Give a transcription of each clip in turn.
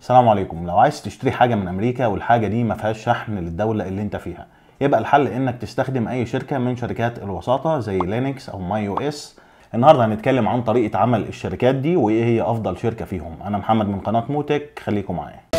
السلام عليكم. لو عايز تشتري حاجة من أمريكا والحاجة دي ما فيهاش شحن للدولة اللي أنت فيها يبقى الحل إنك تستخدم أي شركة من شركات الوساطة زي Lynks أو MyUS النهارده هنتكلم عن طريقة عمل الشركات دي وإيه هي أفضل شركة فيهم. أنا محمد من قناة موتك خليكم معايا.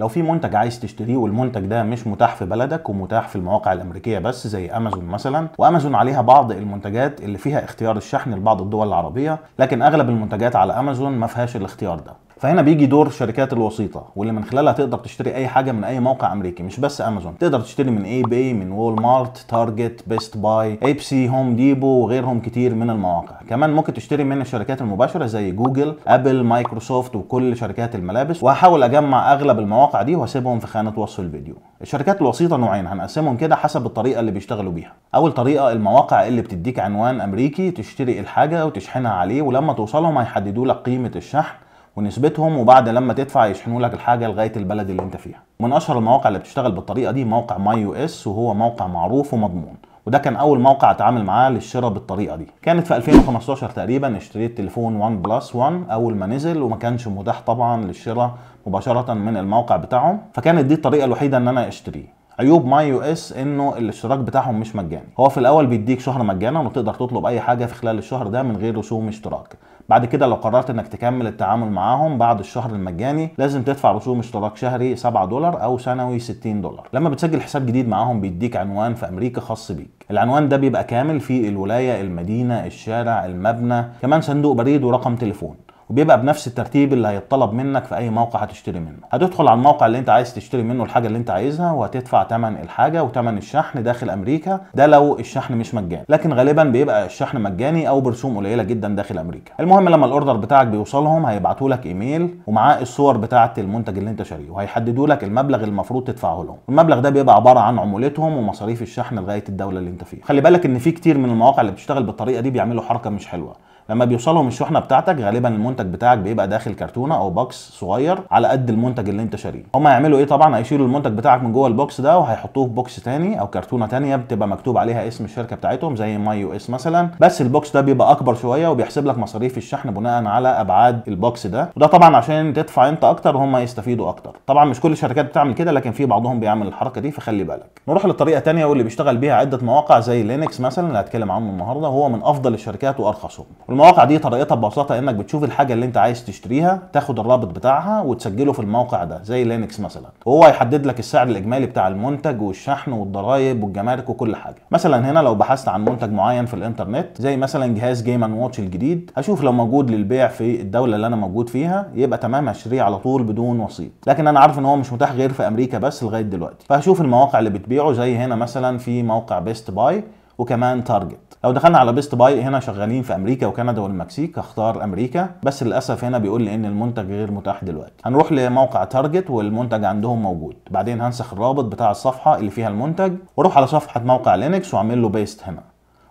لو في منتج عايز تشتريه والمنتج ده مش متاح في بلدك ومتاح في المواقع الأمريكية بس زي أمازون مثلا وأمازون عليها بعض المنتجات اللي فيها اختيار الشحن لبعض الدول العربية لكن أغلب المنتجات على أمازون ما فيهاش الاختيار ده. فهنا بيجي دور شركات الوسيطة واللي من خلالها تقدر تشتري أي حاجة من أي موقع أمريكي مش بس أمازون. تقدر تشتري من eBay من Walmart Target Best Buy Etsy Home Depot وغيرهم كتير من المواقع. كمان ممكن تشتري من الشركات المباشرة زي جوجل أبل مايكروسوفت وكل شركات الملابس. وهحاول أجمع أغلب المواقع دي وأسيبهم في خانة وصف الفيديو. الشركات الوسيطة نوعين هنقسمهم كده حسب الطريقة اللي بيشتغلوا بيها. أول طريقة المواقع اللي بتديك عنوان أمريكي تشتري الحاجة وتشحنها عليه ولما توصلهم هيحددوا لك قيمة الشحن ونسبتهم وبعد لما تدفع يشحنوا لك الحاجة لغاية البلد اللي انت فيها. من أشهر المواقع اللي بتشتغل بالطريقة دي موقع MyUS وهو موقع معروف ومضمون. وده كان أول موقع اتعامل معاه للشراء بالطريقة دي. كانت في 2015 تقريبا اشتريت تليفون OnePlus One أول ما نزل وما كانش متاح طبعا للشراء مباشرة من الموقع بتاعهم. فكانت دي الطريقة الوحيدة إن أنا أشتريه. عيوب MyUS إنه الاشتراك بتاعهم مش مجاني. هو في الأول بيديك شهر مجانا وتقدر تطلب أي حاجة في خلال الشهر ده من غير رسوم اشتراك. بعد كده لو قررت إنك تكمل التعامل معاهم بعد الشهر المجاني لازم تدفع رسوم اشتراك شهري 7 دولار أو سنوي 60 دولار. لما بتسجل حساب جديد معاهم بيديك عنوان في أمريكا خاص بيك. العنوان ده بيبقى كامل في الولاية المدينة الشارع المبنى كمان صندوق بريد ورقم تليفون. وبيبقى بنفس الترتيب اللي هيطلب منك في أي موقع هتشتري منه. هتدخل على الموقع اللي انت عايز تشتري منه الحاجة اللي انت عايزها وهتدفع ثمن الحاجة وثمن الشحن داخل أمريكا. ده لو الشحن مش مجاني. لكن غالبا بيبقى الشحن مجاني أو برسوم قليلة جدا داخل أمريكا. المهم لما ال order بتاعك بيوصلهم هيبعتوا لك إيميل ومعاه الصور بتاعة المنتج اللي انت شاريه وهيحددوا لك المبلغ المفروض تدفعه لهم. المبلغ ده بيبقى عبارة عن عمولتهم ومصاريف الشحن لغاية الدولة اللي انت فيها. خلي بالك إن في كتير من المواقع اللي بتشتغل بالطريقة دي بيعملوا حركة مش حلوة. لما بيوصلهم الشحنة بتاعتك غالبا المنتج بتاعك بيبقى داخل كرتونة أو box صغير على قد المنتج اللي أنت شاريه. هم هيعملوا إيه طبعا؟ هيشيلوا المنتج بتاعك من جوه ال box ده وهيحطوه في box تاني أو كرتونة تانية بتبقى مكتوب عليها اسم الشركة بتاعتهم زي MyUS مثلا. بس ال box ده بيبقى أكبر شوية وبيحسب لك مصاريف الشحن بناء على أبعاد ال box ده. وده طبعا عشان تدفع أنت أكتر وهم يستفيدوا أكتر. طبعا مش كل الشركات بتعمل كده لكن في بعضهم بيعمل الحركة دي فخلي بالك. نروح للطريقة تانية واللي بيشتغل بيها عدة مواقع زي Lynks مثلا اللي هتكلم عنه النهارده. هو من أفضل الشركات وأرخصهم. المواقع دي طريقتها ببساطة إنك بتشوف الحاجة اللي أنت عايز تشتريها تاخد الرابط بتاعها وتسجله في الموقع ده زي Lynks مثلا. وهو هيحدد لك السعر الإجمالي بتاع المنتج والشحن والضرايب والجمارك وكل حاجة. مثلا هنا لو بحثت عن منتج معين في الإنترنت زي مثلا جهاز Game and Watch الجديد هشوف لو موجود للبيع في الدولة اللي أنا موجود فيها يبقى تمام هشتريه على طول بدون وسيط. لكن أنا عارف إن هو مش متاح غير في أمريكا بس لغاية دلوقتي. فهشوف المواقع اللي بتبيعه زي هنا مثلا في موقع Best Buy وكمان Target لو دخلنا على Best Buy هنا شغالين في أمريكا وكندا والمكسيك هختار أمريكا. بس للأسف هنا بيقول لي إن المنتج غير متاح دلوقتي. هنروح لموقع Target والمنتج عندهم موجود. بعدين هنسخ الرابط بتاع الصفحة اللي فيها المنتج. وأروح على صفحة موقع Lynks وأعمل له paste هنا.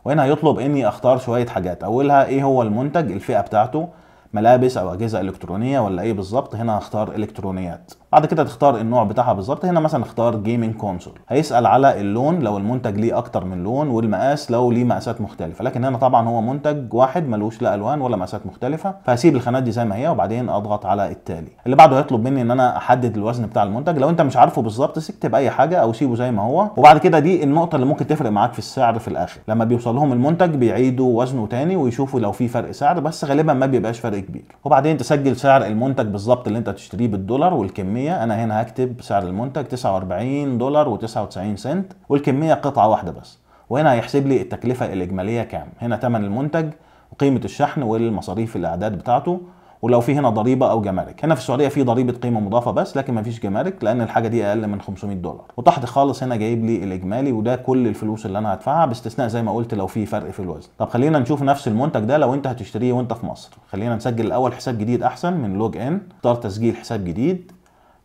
وهنا هيطلب إني أختار شوية حاجات. أولها إيه هو المنتج الفئة بتاعته ملابس أو أجهزة إلكترونية ولا إيه بالظبط. هنا هختار إلكترونيات. بعد كده تختار النوع بتاعها بالظبط. هنا مثلا اختار gaming console هيسأل على اللون لو المنتج ليه أكتر من لون والمقاس لو ليه مقاسات مختلفة. لكن هنا طبعا هو منتج واحد ملوش لا ألوان ولا مقاسات مختلفة. فهسيب الخانات دي زي ما هي وبعدين أضغط على التالي. اللي بعده هيطلب مني إن أنا أحدد الوزن بتاع المنتج. لو أنت مش عارفه بالظبط اكتب أي حاجة أو سيبه زي ما هو. وبعد كده دي النقطة اللي ممكن تفرق معاك في السعر في الآخر. لما بيوصل لهم المنتج بيعيدوا وزنه تاني ويشوفوا لو في فرق سعر بس غالبا ما بيبقاش فرق كبير. وبعدين تسجل سعر المنتج بالظبط اللي أنت تشتريه بالدولار والكمية أنا هنا هكتب سعر المنتج 49 دولار و99 سنت والكمية قطعة واحدة بس. وهنا هيحسب لي التكلفة الإجمالية كام. هنا ثمن المنتج وقيمه الشحن والمصاريف الأعداد بتاعته ولو في هنا ضريبة أو جمارك. هنا في السعودية في ضريبة قيمة مضافة بس لكن ما فيش جمارك لأن الحاجة دي أقل من 500 دولار. وتحت خالص هنا جايب لي الإجمالي وده كل الفلوس اللي أنا هدفعها باستثناء زي ما قلت لو في فرق في الوزن. طب خلينا نشوف نفس المنتج ده لو أنت هتشتريه وأنت في مصر. خلينا نسجل الأول حساب جديد أحسن من لوج ان اختار تسجيل حساب جديد.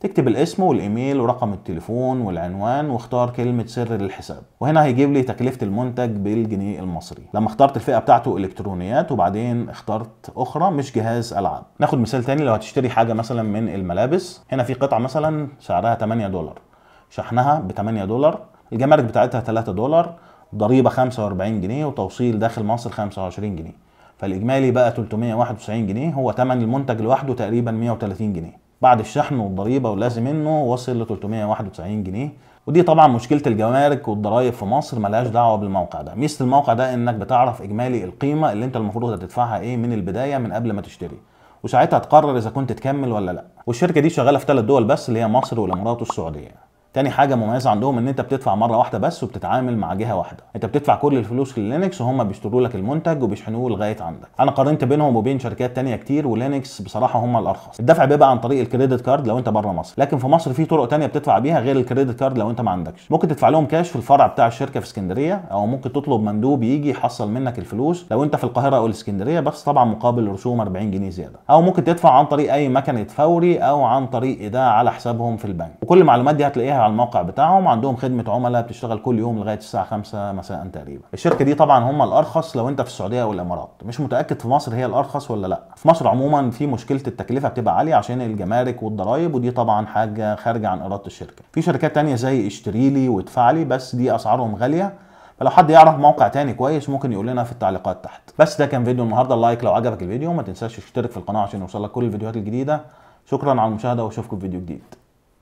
تكتب الاسم والإيميل ورقم التليفون والعنوان واختار كلمة سر للحساب. وهنا هيجيب لي تكلفة المنتج بالجنيه المصري. لما اخترت الفئة بتاعته إلكترونيات وبعدين اخترت أخرى مش جهاز ألعاب. ناخد مثال تاني لو هتشتري حاجة مثلا من الملابس هنا في قطعة مثلا سعرها 8 دولار شحنها ب 8 دولار الجمارك بتاعتها 3 دولار ضريبة 45 جنيه وتوصيل داخل مصر 25 جنيه. فالإجمالي بقى 391 جنيه هو ثمن المنتج لوحده تقريبا 130 جنيه. بعد الشحن والضريبة واللازم منه وصل ل 391 جنيه. ودي طبعا مشكلة الجمارك والضرايب في مصر ملهاش دعوة بالموقع ده. ميزة الموقع ده إنك بتعرف إجمالي القيمة اللي أنت المفروض هتدفعها إيه من البداية من قبل ما تشتري. وساعتها تقرر إذا كنت تكمل ولا لأ. والشركة دي شغالة في ثلاث دول بس اللي هي مصر والإمارات والسعودية. تاني حاجة مميزة عندهم إن أنت بتدفع مرة واحدة بس وبتتعامل مع جهة واحدة. أنت بتدفع كل الفلوس ل Lynks وهم بيشتروا لك المنتج وبيشحنوه لغاية عندك. أنا قارنت بينهم وبين شركات تانية كتير و Lynks بصراحة هم الأرخص. الدفع بيبقى عن طريق ال credit card لو أنت بره مصر. لكن في مصر في طرق تانية بتدفع بيها غير ال credit card لو أنت ما عندكش. ممكن تدفع لهم كاش في الفرع بتاع الشركة في اسكندرية أو ممكن تطلب مندوب يجي يحصل منك الفلوس لو أنت في القاهرة أو الاسكندرية بس طبعا مقابل رسوم 40 جنيه زيادة. أو ممكن تدفع عن طريق أي مكنة فوري أو عن طريق إيداع على حسابهم في البنك. وكل المعلومات دي هتلاقيها على الموقع بتاعهم عندهم خدمة عملاء بتشتغل كل يوم لغاية الساعة 5 مساء تقريبا. الشركة دي طبعا هم الأرخص لو أنت في السعودية أو الإمارات. مش متأكد في مصر هي الأرخص ولا لأ. في مصر عموما في مشكلة التكلفة بتبقى عالية عشان الجمارك والضرايب ودي طبعا حاجة خارجة عن إرادة الشركة. في شركات تانية زي اشتري لي وادفع لي بس دي أسعارهم غالية. فلو حد يعرف موقع تاني كويس ممكن يقول لنا في التعليقات تحت. بس ده كان فيديو النهارده. like لو عجبك الفيديو. ما تنساش تشترك في القناة عشان يوصلك كل الفيديوهات الجديدة. شكرا على المشاهدة وأشوفكم في فيديو جديد.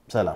سلام.